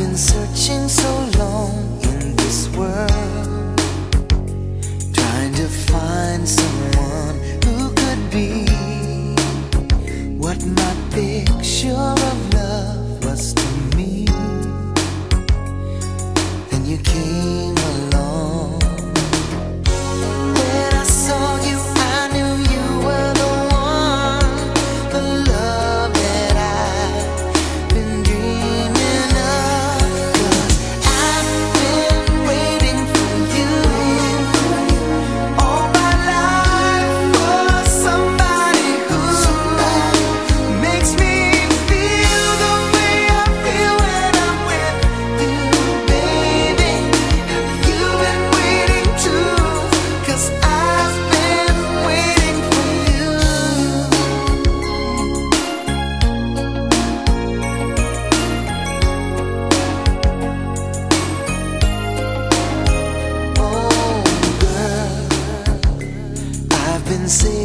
been searching so long in this world Trying to find someone who could be What my picture of love was to me. Then you came see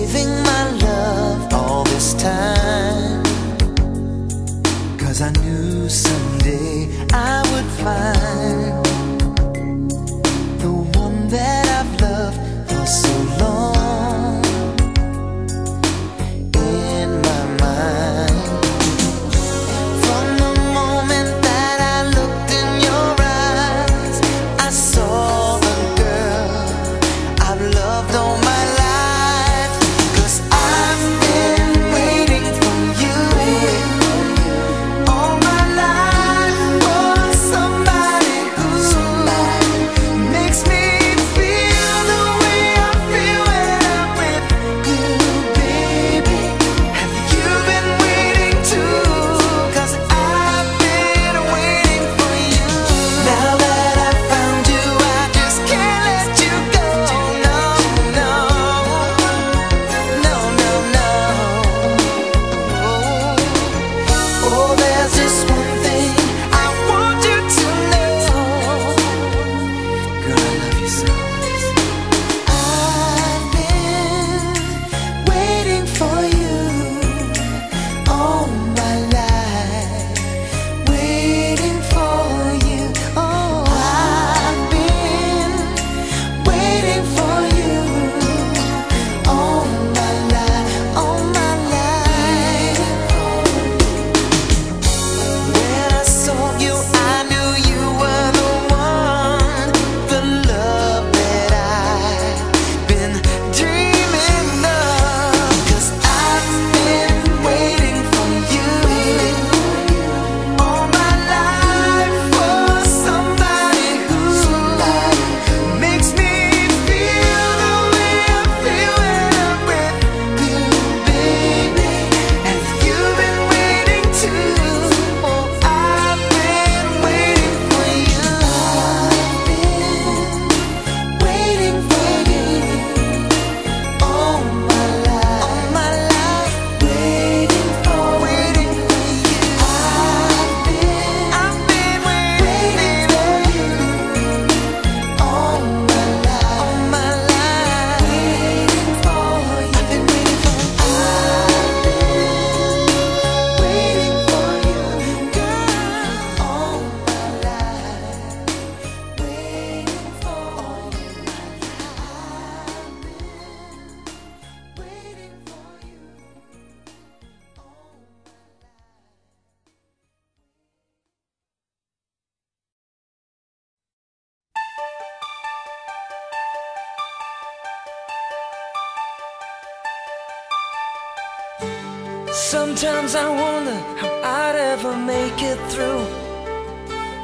Sometimes I wonder how I'd ever make it through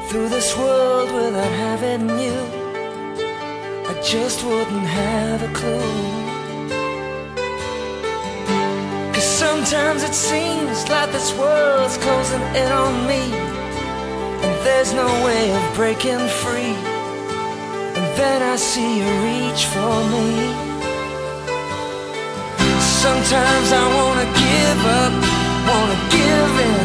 Through this world without having you. I just wouldn't have a clue. Cause sometimes it seems like this world's closing in on me And there's no way of breaking free. And then I see you reach for me. Sometimes I I give in.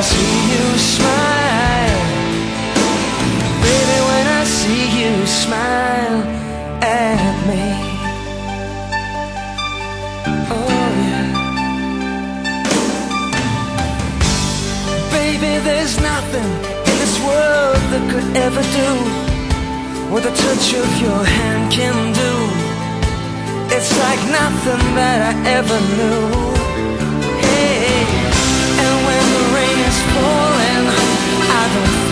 I see you smile. Baby, when I see you smile at me. Oh yeah. Baby, there's nothing in this world that could ever do What the touch of your hand can do. It's like nothing that I ever knew. falling. I don't.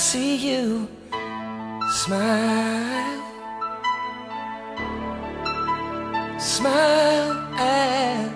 See you smile. Smile at.